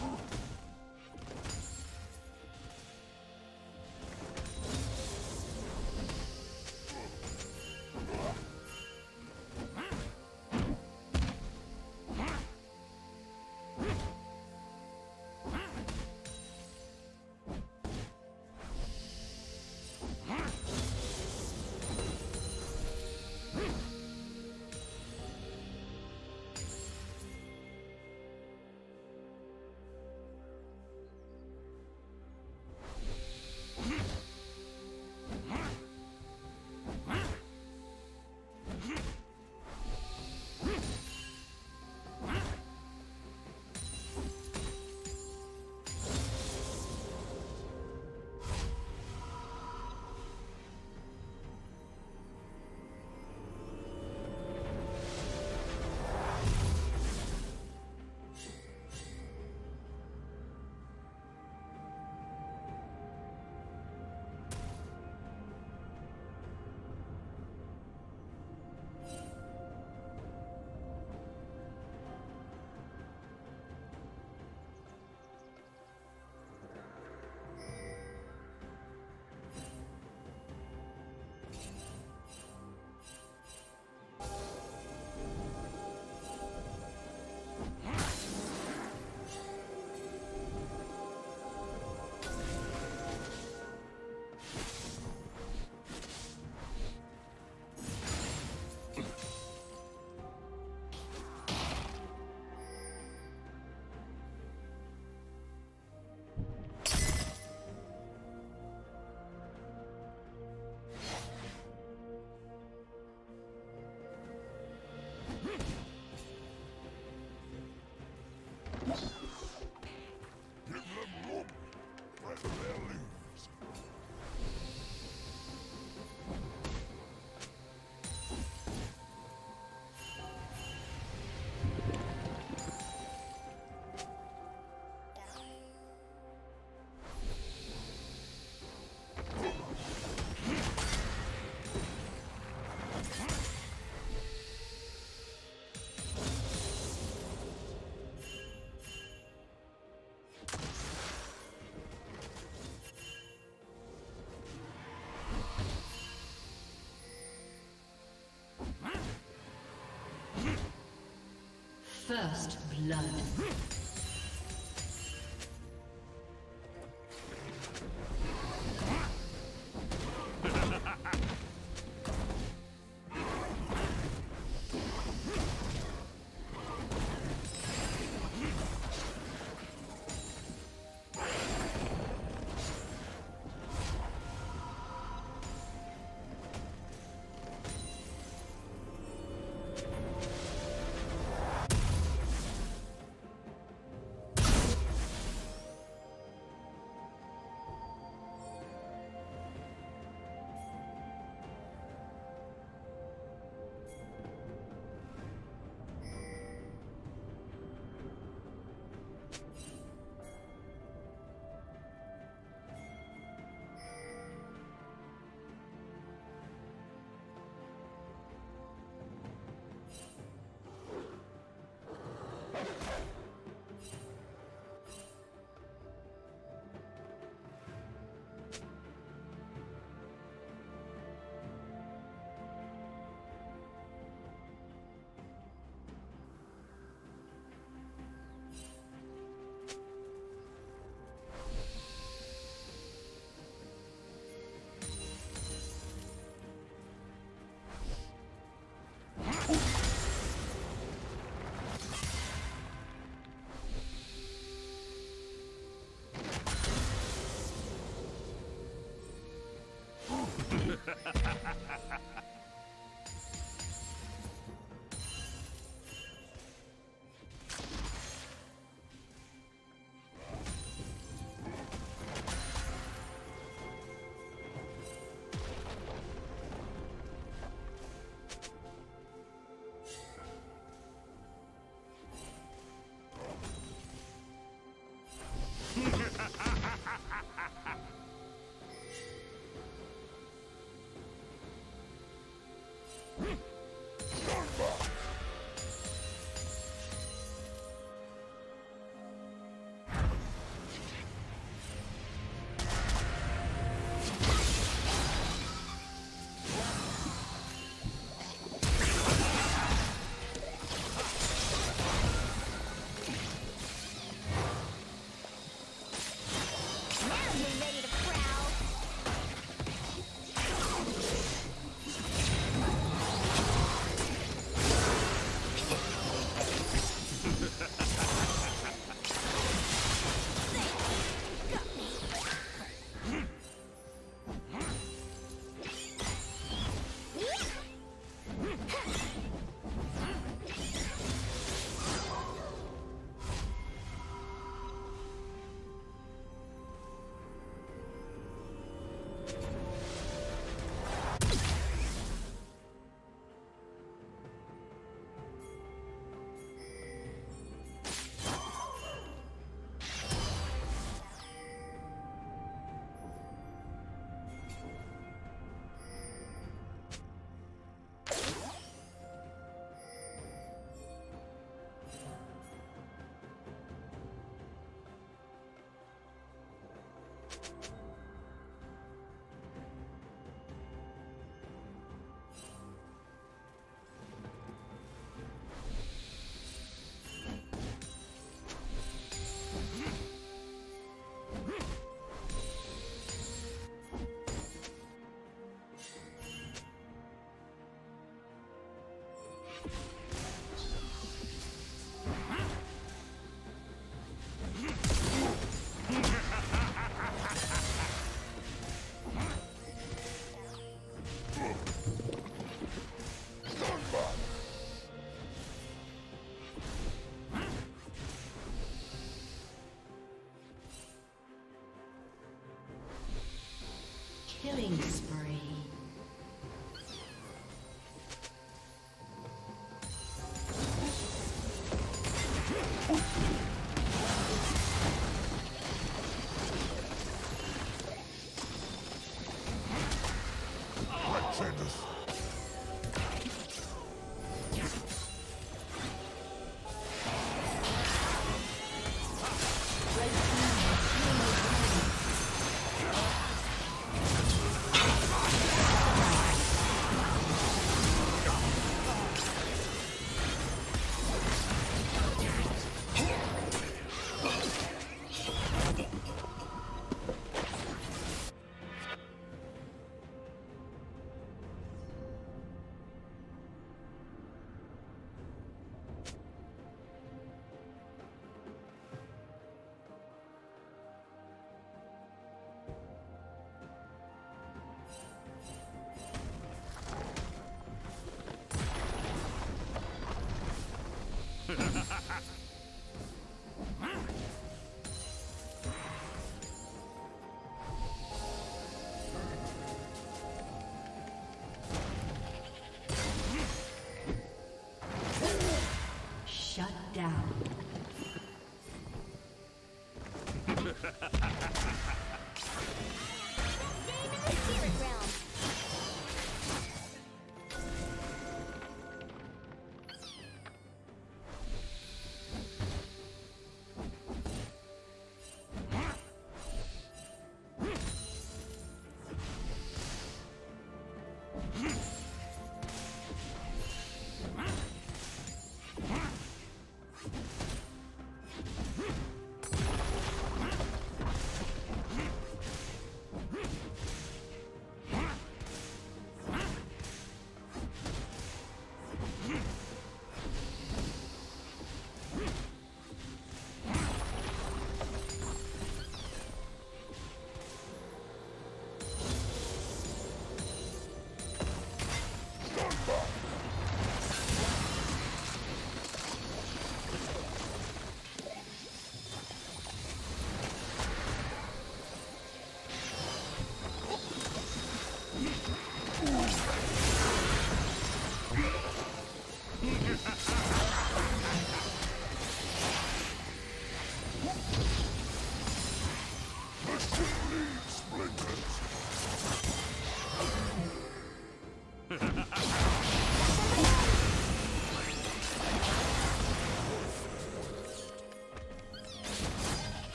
Oh! First blood.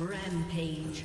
Rampage.